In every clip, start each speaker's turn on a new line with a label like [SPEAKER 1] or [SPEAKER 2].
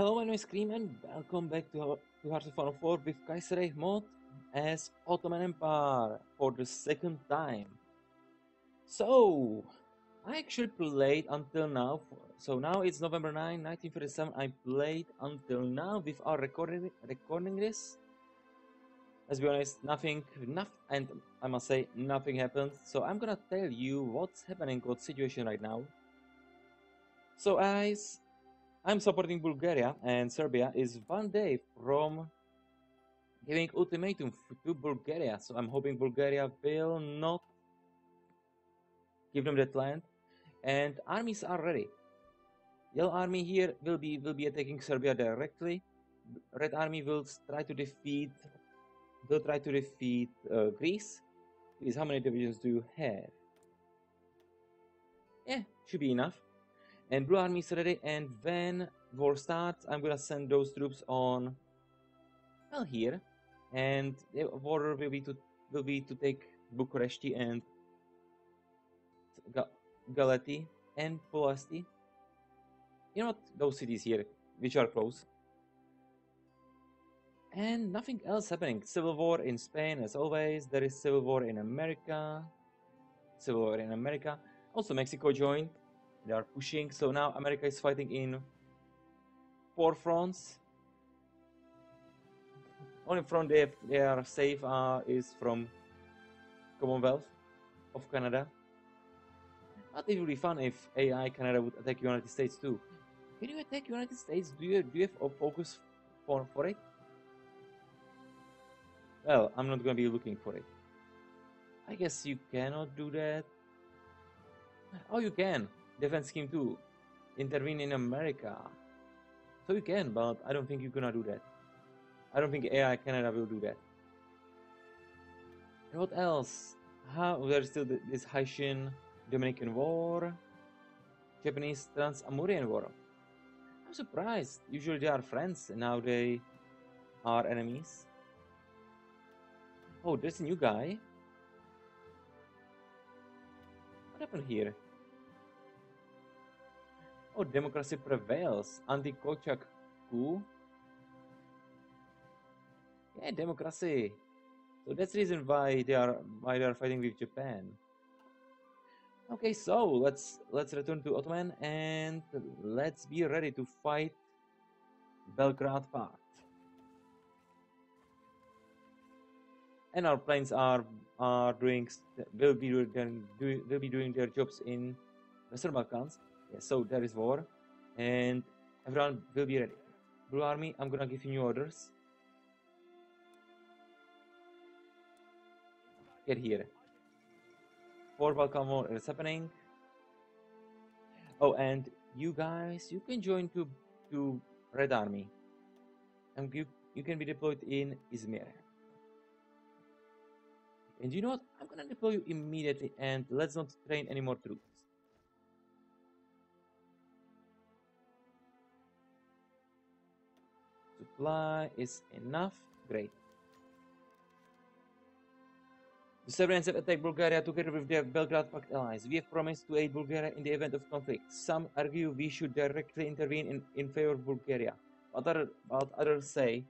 [SPEAKER 1] Hello, my name is Cream and welcome back to, to Hearts of Iron 4 with Kaiserreich mod as Ottoman Empire for the second time. So, I actually played until now, so now it's November 9, 1937, I played until now without recording, recording this. Let's be honest, nothing, nothing, and I must say, nothing happened. So I'm gonna tell you what's happening, what situation right now. So guys, I'm supporting Bulgaria and Serbia is one day from giving ultimatum to Bulgaria. So I'm hoping Bulgaria will not give them that land. And armies are ready. Yellow army here will be will be attacking Serbia directly. Red army will try to defeat will try to defeat uh, Greece. Please, how many divisions do you have? Yeah, should be enough and blue army is ready and when war starts i'm gonna send those troops on well here and the order will be to will be to take bucharesti and galati and Ploesti. you know what? Those cities here which are close. And nothing else happening. Civil war in spain as always. There is civil war in america. Civil war in america. Also mexico joined they are pushing. So now America is fighting in four fronts. Only front they, have, they are safe uh, is from Commonwealth of Canada. But it would be fun if AI Canada would attack United States too. Can you attack United States? Do you do you have a focus for for it? Well, I'm not gonna be looking for it. I guess you cannot do that. Oh, you can defense scheme to intervene in America. So you can, but I don't think you're gonna do that. I don't think AI Canada will do that. And what else? How there's still this Haitian Dominican War, Japanese Trans-Amurian War. I'm surprised. Usually they are friends, and now they are enemies. Oh, there's a new guy. What happened here? Democracy prevails. Anti-Kolchak coup. Yeah, democracy. So that's the reason why they are why they are fighting with Japan. Okay, so let's let's return to Ottoman and let's be ready to fight Belgrade Pact. And our planes are are doing will be doing will be doing their jobs in Western Balkans. So there is war, and everyone will be ready. Blue Army, I'm gonna give you new orders. Get here. Four Balkan War is happening. Oh, and you guys, you can join to to Red Army, and you you can be deployed in Izmir. And you know what? I'm gonna deploy you immediately, and let's not train any more troops. Supply is enough. Great. The Serbians have attacked Bulgaria together with their Belgrade Pact allies. We have promised to aid Bulgaria in the event of conflict. Some argue we should directly intervene in, in favor of Bulgaria, but, other, but others say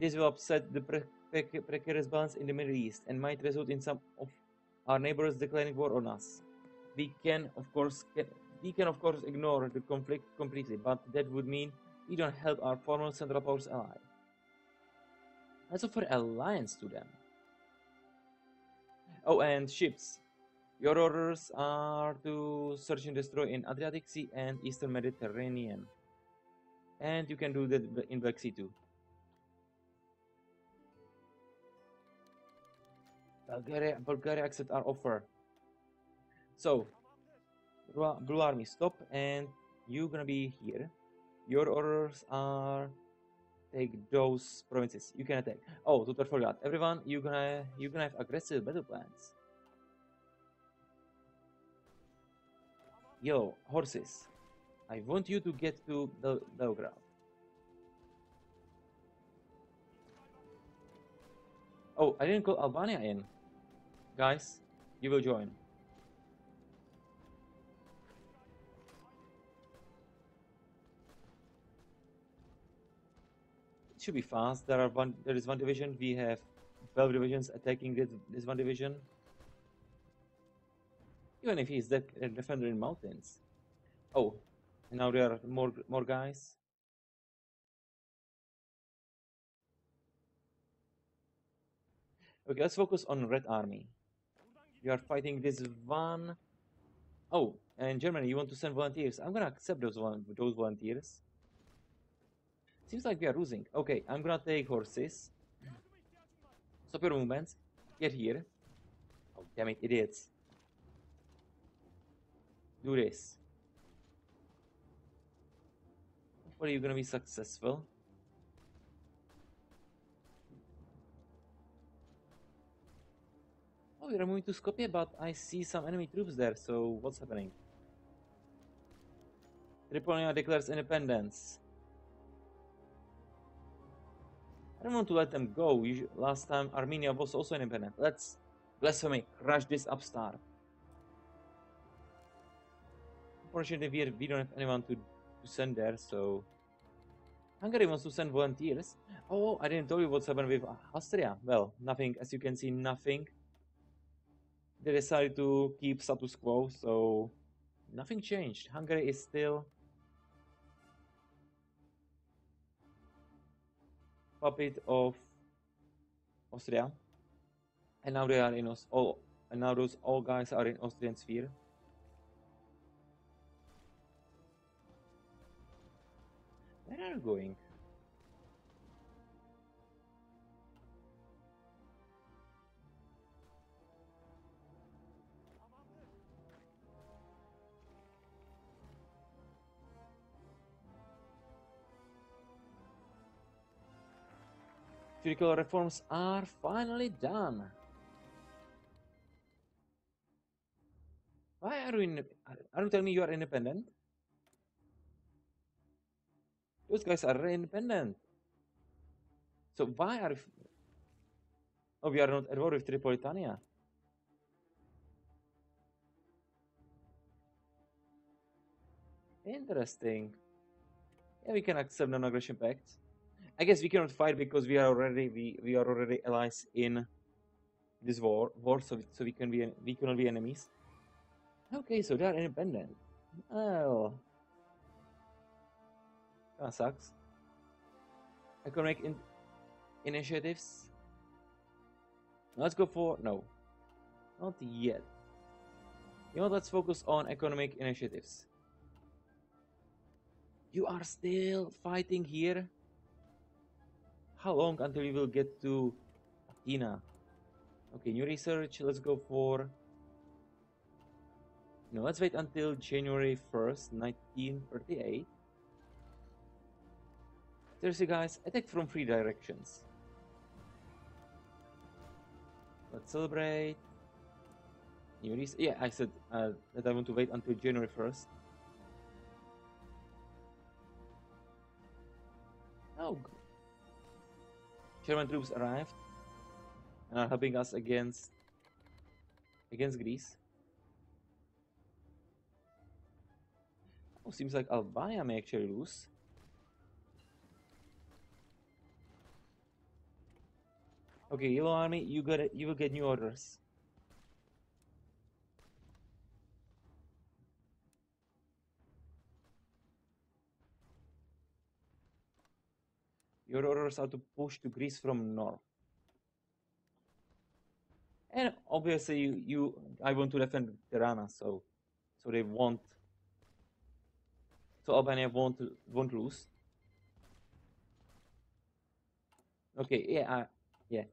[SPEAKER 1] this will upset the pre pre precarious balance in the Middle East and might result in some of our neighbors declaring war on us. We can, of course, we can of course ignore the conflict completely, but that would mean we don't help our former Central Powers ally. Let's offer alliance to them. Oh, and ships. Your orders are to search and destroy in Adriatic Sea and Eastern Mediterranean. And you can do that in Black Sea too. Bulgaria, Bulgaria accept our offer. So, Blue Army, stop, and you're gonna be here. Your orders are take those provinces. You can attack. Oh, Tutor forgot. Everyone, you're gonna you're gonna have aggressive battle plans. Yo, horses. I want you to get to the Belgrade. Oh, I didn't call Albania in. Guys, you will join. Should be fast. There are one. There is one division. We have twelve divisions attacking this, this one division. Even if he's the a uh, defender in mountains. Oh, and now there are more more guys. Okay, let's focus on Red Army. You are fighting this one. Oh, and Germany, you want to send volunteers? I'm gonna accept those one those volunteers. Seems like we are losing. Okay, I'm gonna take horses. Stop your movements. Get here. Oh, damn it, idiots. Do this. What are you're gonna be successful. Oh, we're moving to Skopje, but I see some enemy troops there, so what's happening? Tripolia declares independence. I don't want to let them go. Last time Armenia was also independent. Let's blasphemy, crush this upstart. Unfortunately, we, we don't have anyone to, to send there, so. Hungary wants to send volunteers. Oh, I didn't tell you what's happened with Austria. Well, nothing. As you can see, nothing. They decided to keep status quo, so nothing changed. Hungary is still puppet of Austria, and now they are in Aus- all, and now those all guys are in Austrian sphere. Where are you going? Judicial reforms are finally done. Why are you in? Are you telling me you are independent? Those guys are independent. So why are? Oh, we are not at war with Tripolitania. Interesting. Yeah, we can accept non-aggression pact. I guess we cannot fight because we are already we, we are already allies in this war war so we, so we can be we cannot be enemies. Okay, so they are independent. Oh, that sucks. Economic in- initiatives. Let's go for no, not yet. You know, let's focus on economic initiatives. You are still fighting here. How long until we will get to Athena? Okay, new research. Let's go for. No, let's wait until January 1st, 1938. Seriously, guys, attack from three directions. Let's celebrate. New res- yeah, I said uh, that I want to wait until January 1st. Oh, German troops arrived and are helping us against against Greece. Oh, seems like Albania may actually lose. Okay, Yellow Army, you got it. You will get new orders. Your orders are to push to Greece from north. And obviously, you, you I want to defend Tirana, so so they won't. So Albania won't won't lose. Okay, yeah, I, yeah.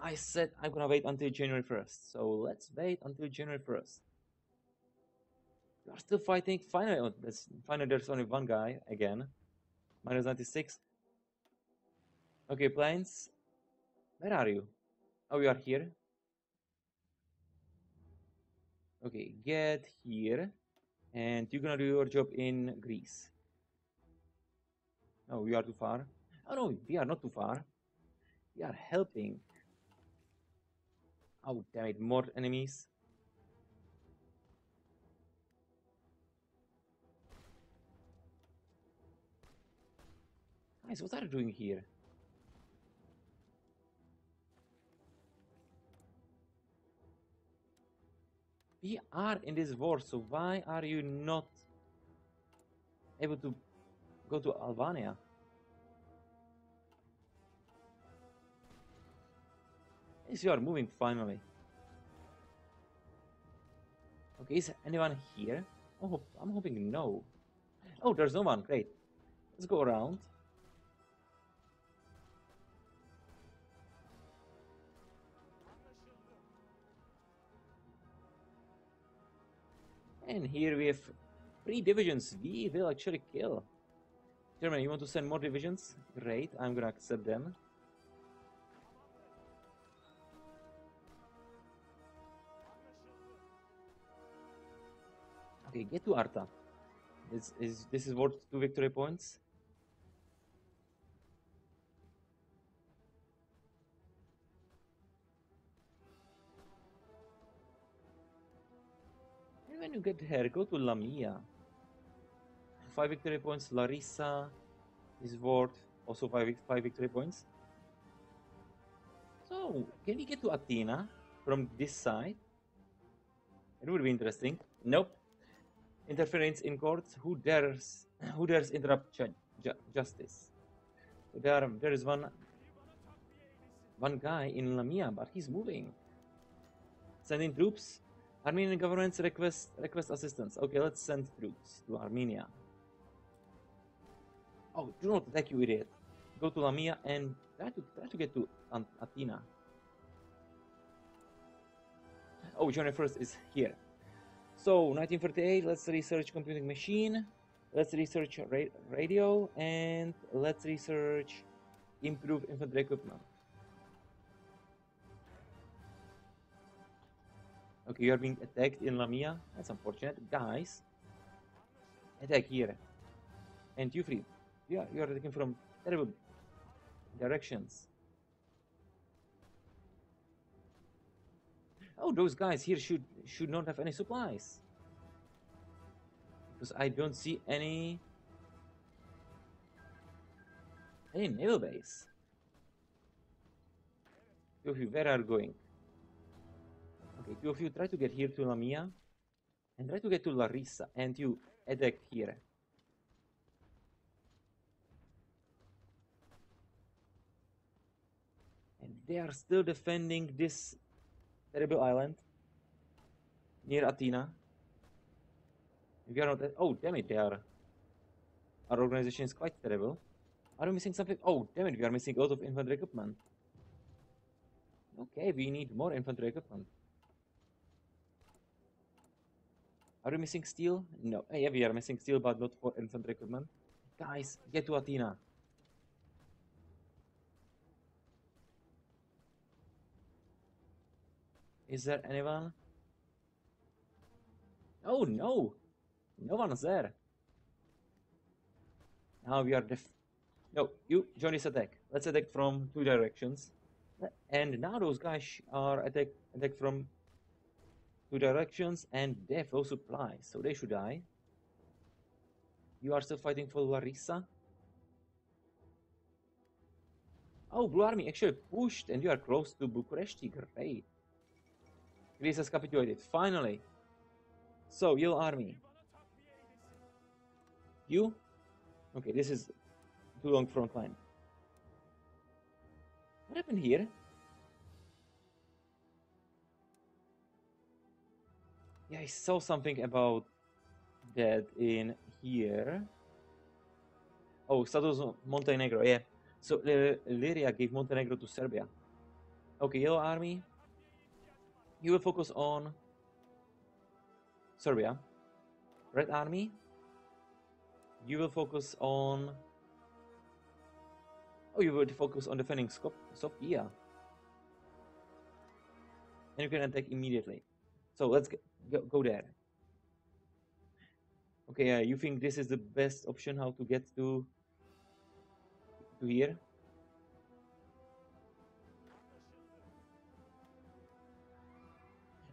[SPEAKER 1] I said I'm gonna wait until January first, so let's wait until January first. You are still fighting. Finally, oh, there's, finally, there's only one guy again. Minus 96. Okay, planes. Where are you? Oh, you are here. Okay, get here. And you're gonna do your job in Greece. Oh, we are too far. Oh no, we are not too far. We are helping. Oh, damn it, more enemies. Guys, what are you doing here? We are in this war, so why are you not able to go to Albania? Yes, you are moving finally. Okay, is anyone here? Oh, I'm hoping no. Oh, there's no one. Great. Let's go around. And here we have three divisions. We will actually kill. Germany, you want to send more divisions? Great, I'm gonna accept them. Okay, get to Arta. This is this is worth two victory points. When you get here, go to Lamia. Five victory points. Larissa is worth also five five victory points. So can we get to Athena from this side? It would be interesting. Nope. Interference in courts. Who dares? Who dares interrupt ju- ju- justice? There, there is one, one guy in Lamia, but he's moving. Sending troops. Armenian government's request request assistance. Okay, let's send troops to Armenia. Oh, do not attack you idiot. Go to Lamia and try to try to get to An- Athena. Oh, January 1st is here. So, 1948, let's research computing machine. Let's research ra- radio and let's research improve infantry equipment. Okay, you are being attacked in Lamia. That's unfortunate. Guys, attack here. And you free. Yeah, you are attacking from terrible directions. Oh, those guys here should should not have any supplies. Because I don't see any any naval base. Of where are you going? Of you try to get here to Lamia and try to get to Larissa and you attack here. And they are still defending this terrible island near Athena. If you are not, oh damn it, they are. Our organization is quite terrible. Are we missing something? Oh damn it, we are missing a lot of infantry equipment. Okay, we need more infantry equipment. Are we missing steel? No. Yeah, we are missing steel, but not for infantry equipment. Guys, get to Athena. Is there anyone? Oh no! No one's there. Now we are def. No, you join this attack. Let's attack from two directions. And now those guys are attack attack from two directions, and have no supplies, so they should die. You are still fighting for Larissa. Oh, Blue Army actually pushed, and you are close to Bucuresti. Great. Greece has capitulated. Finally. So, Yellow Army. You? Okay, this is too long front line. What happened here? Yeah, I saw something about that in here. Oh, status Montenegro, yeah. So uh, Lyria gave Montenegro to Serbia. Okay, Yellow Army. You will focus on Serbia. Red Army. You will focus on. Oh, you will focus on defending Skop- Sofia. And you can attack immediately. So let's go, go there. Okay, uh, you think this is the best option how to get to to here?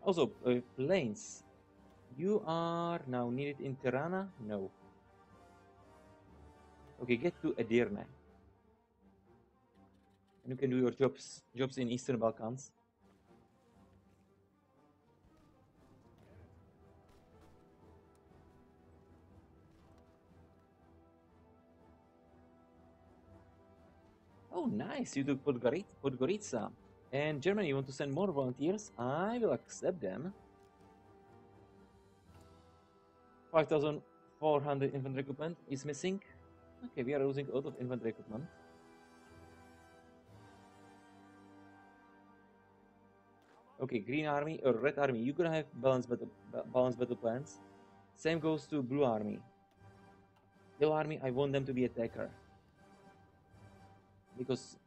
[SPEAKER 1] Also, uh, planes. You are now needed in Tirana? No. Okay, get to Edirne. And you can do your jobs jobs in Eastern Balkans. Oh, nice. You Podgorit- Podgorica. And Germany, you want to send more volunteers? I will accept them. 5,400 infantry equipment is missing. Okay, we are losing a lot of infantry equipment. Okay, green army or red army, you're gonna have balanced battle, balanced battle plans. Same goes to blue army. Blue army, I want them to be attacker. Because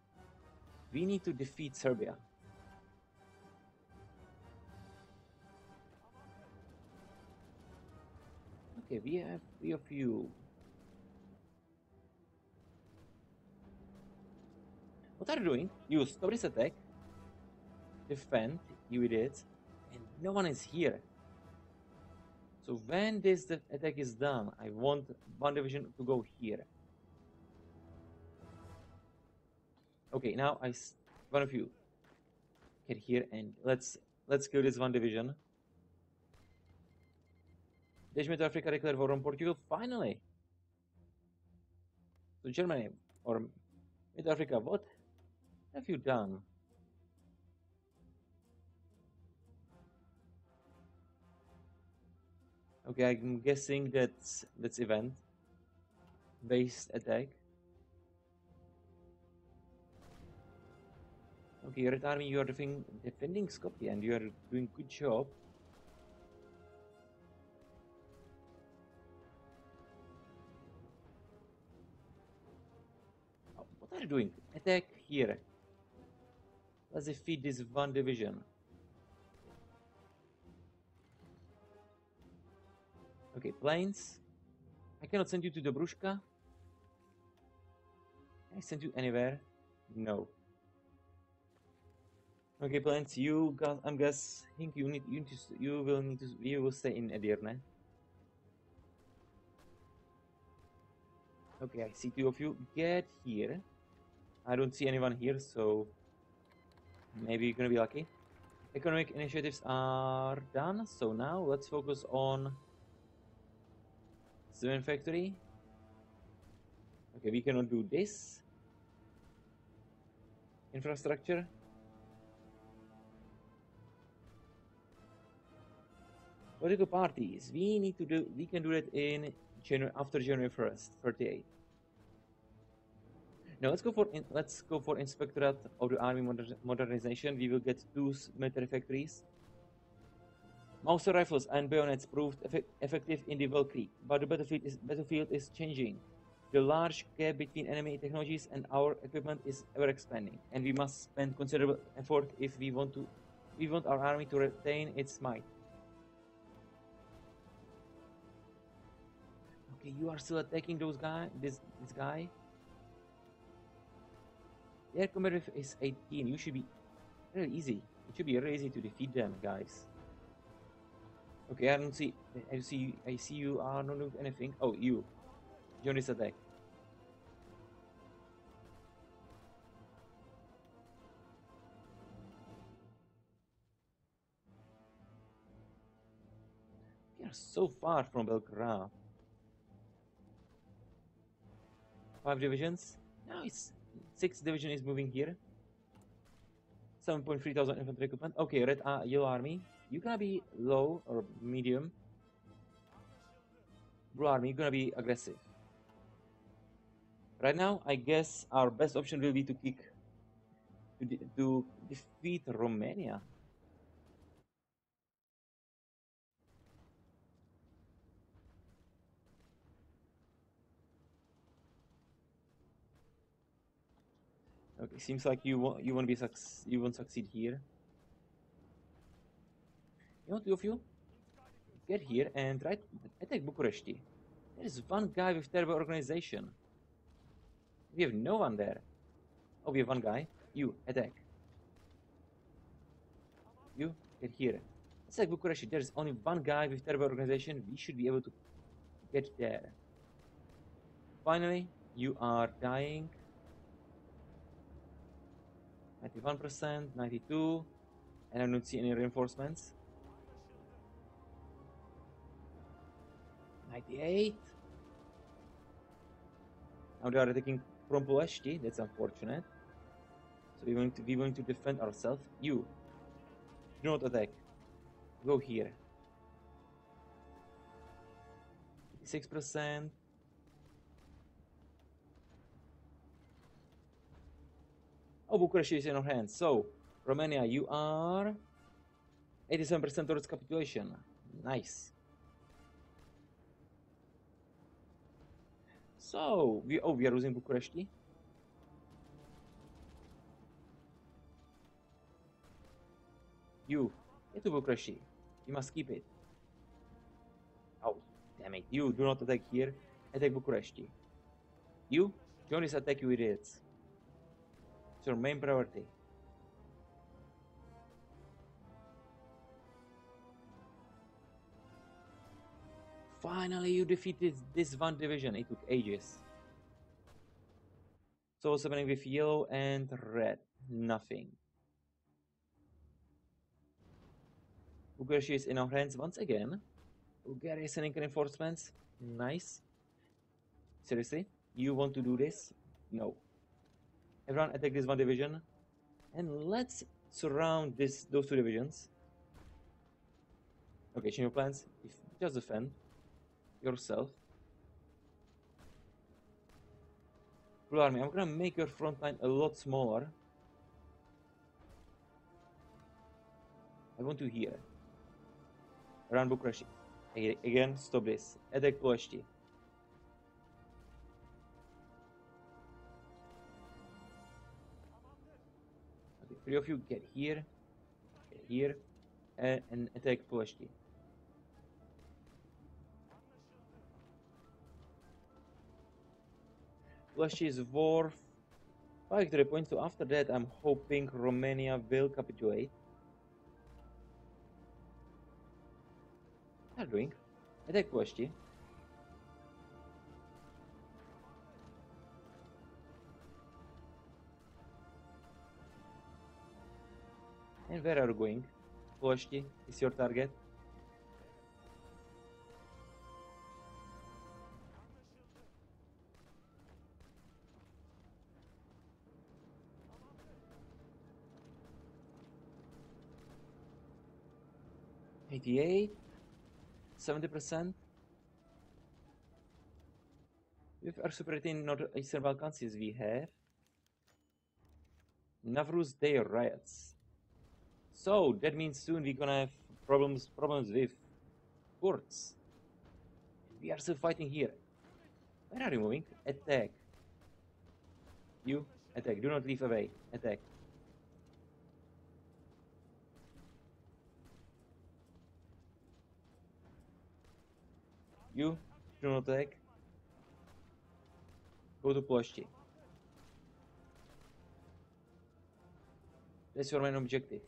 [SPEAKER 1] we need to defeat Serbia. Okay, we have three of you. What are you doing? You stop this attack. Defend, you idiot. And no one is here. So when this attack is done, I want one division to go here. Okay, now I one of you get here and let's let's kill this one division. Deci to Africa declare war on Portugal finally. So Germany or Mid Africa, what have you done? Okay, I'm guessing that's that's event based attack. Okay, Red Army, you are defending, defending Skopje and you are doing good job. Oh, What are you doing? Attack here. Let's defeat this one division. Okay, planes. I cannot send you to Dobrushka. Can I send you anywhere? No. Okay, plants. You got. I'm guessing you need. You. You will need to. You will stay in Edirne. Okay, I see two of you. Get here. I don't see anyone here, so maybe you're gonna be lucky. Economic initiatives are done, so now let's focus on cement factory. Okay, we cannot do this. Infrastructure. Political parties. We need to do. We can do that in January after January first, thirty-eight. Now let's go for let's go for inspectorate of the army moder- modernization. We will get two military factories. Mauser rifles and bayonets proved effec- effective in the Weltkrieg, but the battlefield is, battlefield is changing. The large gap between enemy technologies and our equipment is ever expanding, and we must spend considerable effort if we want to we want our army to retain its might. Okay, you are still attacking those guy this this guy. Their combat is 18. You should be really easy. It should be really easy to defeat them, guys. Okay, I don't see. I see. I see you are not doing anything. Oh, you. Join this attack. We are so far from Belgrade. Five divisions. Now it's six division is moving here. 7.3 thousand infantry equipment. Okay, red uh, yellow army. You gonna be low or medium. Blue army, you're gonna be aggressive. Right now, I guess our best option will be to kick to, de- to defeat Romania. Okay, seems like you won't you won't be suc you won't succeed here. You know, two of you get here and try to attack Bucuresti. There is one guy with terrible organization. We have no one there. Oh, we have one guy. You attack. You get here. It's like Bucuresti. There is only one guy with terrible organization. We should be able to get there. Finally, you are dying. 91%, 92, and I don't see any reinforcements. 98. Now they are attacking from Pulashti, that's unfortunate. So we're going to we're going to defend ourselves. You do not attack. Go here. 6%. Oh, Bucharest is in our hands. So, Romania, you are 87% towards capitulation. Nice. So, we oh we are losing Bucharesti. You, get to Bucharesti. You must keep it. Oh, damn it. You, do not attack here. Attack Bucharesti. You, join this attack you idiots. Your main priority. Finally, you defeated this one division. It took ages. So what's happening with yellow and red? Nothing. Bulgaria is in our hands once again. Bulgaria is sending reinforcements. Nice. Seriously? You want to do this? No. Everyone attack this one division. And let's surround this those two divisions. Okay, change your plans. If just defend yourself. Blue Army, I'm gonna make your front line a lot smaller. I want to hear. Run Bucharest. Again, stop this. Attack Ploesti. Three of you get here, get here, and, and attack Ploesti. Ploesti is worth five victory points, so after that I'm hoping Romania will capitulate. are doing? Attack Ploesti. And where are you going? Ploesti is your target. Eighty-eight. 70%. With our superiority in Northeastern Balkans, we have. Navruz Day riots. So that means soon we're gonna have problems problems with Kurds. We are still fighting here. Where are you moving? Attack. You attack. Do not leave away. Attack. You do not attack. Go to Ploesti. That's your main objective.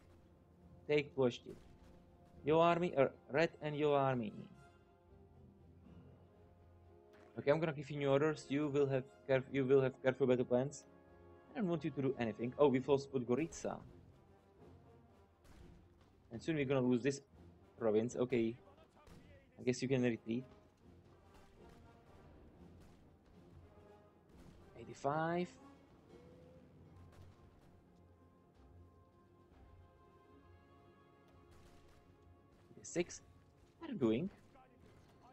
[SPEAKER 1] Take Ploesti. Your army, uh, red and your army. Okay, I'm gonna give you new orders. You will have caref you will have careful battle plans. I don't want you to do anything. Oh, we've lost Podgorica. And soon we're gonna lose this province. Okay. I guess you can retreat. 85. Six. Are doing?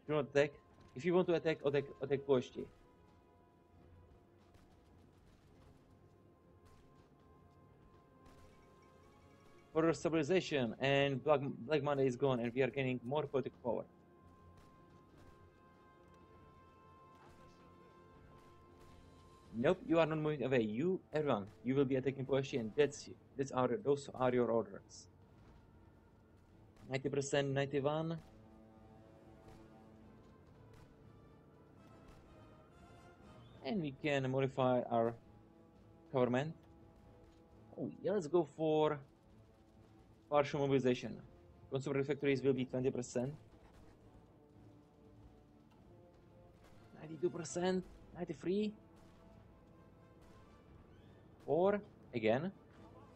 [SPEAKER 1] Do not attack. If you want to attack, attack, attack Ploesti. Further stabilization and Black, Black Monday is gone and we are gaining more political power. Nope, you are not moving away. You, everyone, you will be attacking Ploesti, and that's that's our those are your orders. Ninety percent, ninety-one. And we can modify our government. Oh, yeah, let's go for partial mobilization. Consumer factories will be 20%. 92%, 93 or again,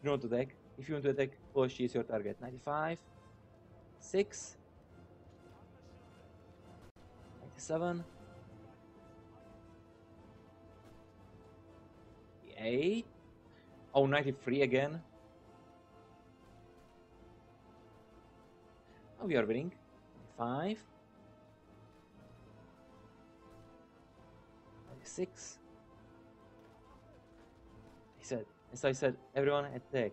[SPEAKER 1] you do not attack. If you want to attack, Ploesti is your target. 95, 6, 97, 8, Oh, 93 again. Oh, we are winning. Five. Six. He said, as I said, everyone attack.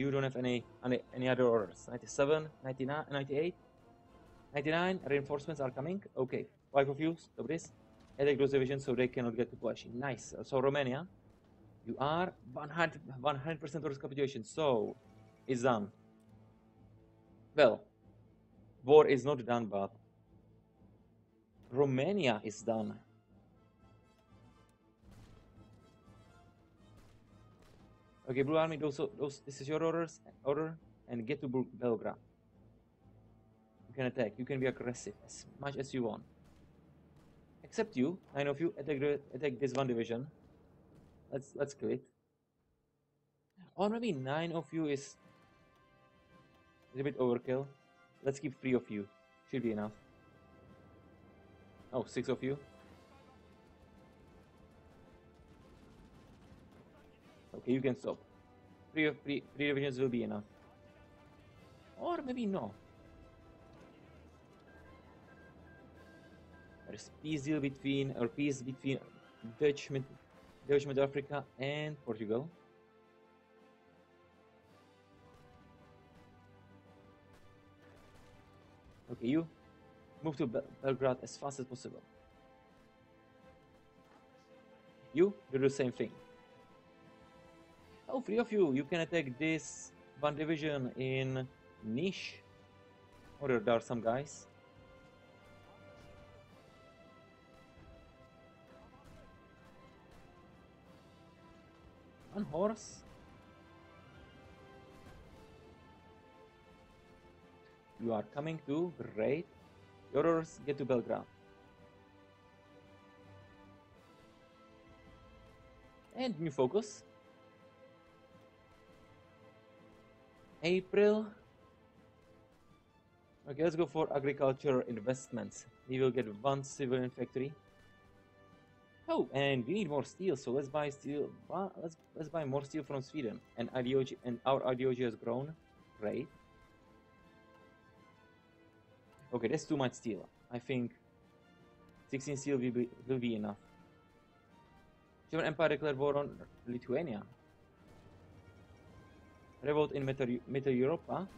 [SPEAKER 1] You don't have any any, any other orders. 97, 99, 98, 99. Reinforcements are coming. Okay, five of you. Stop this. Attack those divisions so they cannot get to Pulaski. Nice. So Romania, you are 100 100% orders capitulation. So it's done. Well, war is not done, but Romania is done. Okay, Blue Army, those, those, this is your orders, order, and get to Bel- Belgrade. You can attack. You can be aggressive as much as you want. Except you, nine of you, attack, attack this one division. Let's let's kill it. Or maybe nine of you is a little bit overkill. Let's keep three of you. Should be enough. Oh, six of you. Okay, you can stop. Three of three, three divisions will be enough. Or maybe no. There's peace deal between or peace between Dutch Dutch Mid Africa and Portugal. Okay, you move to Bel- Belgrade as fast as possible. You do the same thing. Oh, three of you, you can attack this one division in Nish. Or there are some guys. One horse. You are coming to great. Your orders get to Belgrade. And new focus. April. Okay, let's go for agriculture investments. We will get one civilian factory. Oh, and we need more steel, so let's buy steel. Let's let's buy more steel from Sweden. And ideology and our ideology has grown. Great. Okay, that's too much steel. I think 16 steel will be will be enough. German Empire declared war on Lithuania. Revolt in Metal, Metal Europa.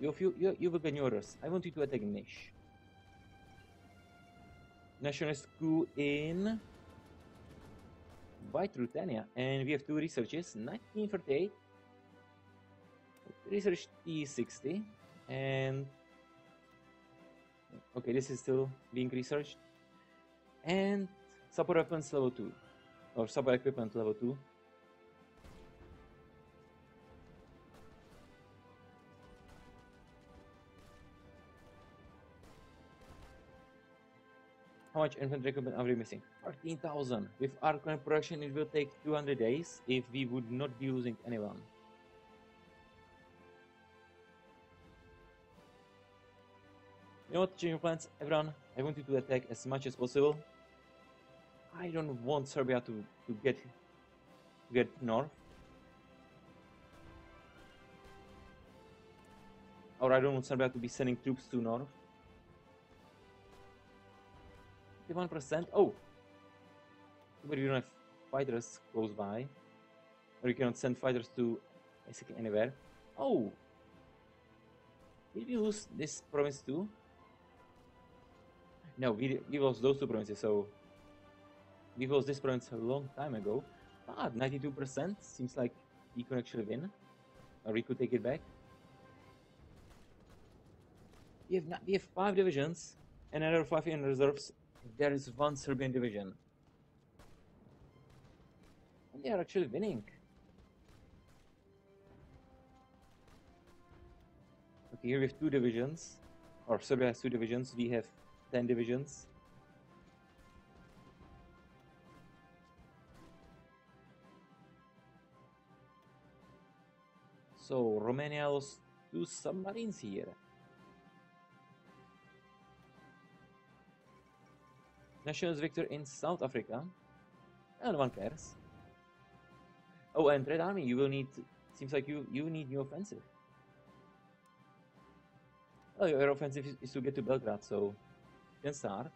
[SPEAKER 1] You, you, you, you yours. I want you to attack Nish. Nationalist coup in White Ruthenia. And we have two researches 1938, research T60, and okay, this is still being researched, and support weapons level 2, or support equipment level 2. How much infantry equipment are we missing? 14,000. With our current production, it will take 200 days if we would not be losing anyone. You know what, change your plans, everyone. I want you to attack as much as possible. I don't want Serbia to, to get to get north. Or I don't want Serbia to be sending troops to north. 51%. Oh! But you don't have fighters close by. Or you cannot send fighters to basically anywhere. Oh! Did we lose this province too? No, we, we lost those two provinces, so we lost this province a long time ago. But 92% seems like we could actually win. Or we could take it back. We have, not, we have five divisions, and another five in reserves. There is one Serbian division. And they are actually winning. Okay, here we have two divisions. Or Serbia has two divisions. We have 10 divisions. So Romania lost two submarines here. Nationals victor in South Africa. And one cares. Oh, and Red Army, you will need. Seems like you you need new offensive. Oh, your offensive is, to get to Belgrade, so you can start.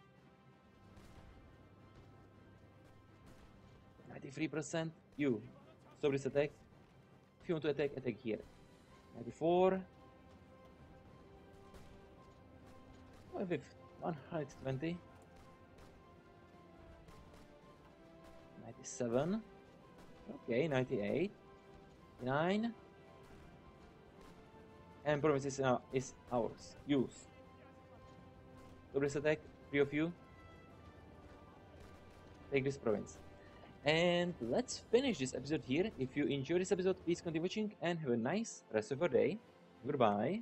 [SPEAKER 1] 93%. You stop this attack. If you want to attack, attack here. 94. Oh, with 120. 97. Okay, 98. 9. And province is, uh, is ours. Use. Double attack, three of you. Take this province. And let's finish this episode here. If you enjoyed this episode, please continue watching and have a nice rest of your day. Goodbye.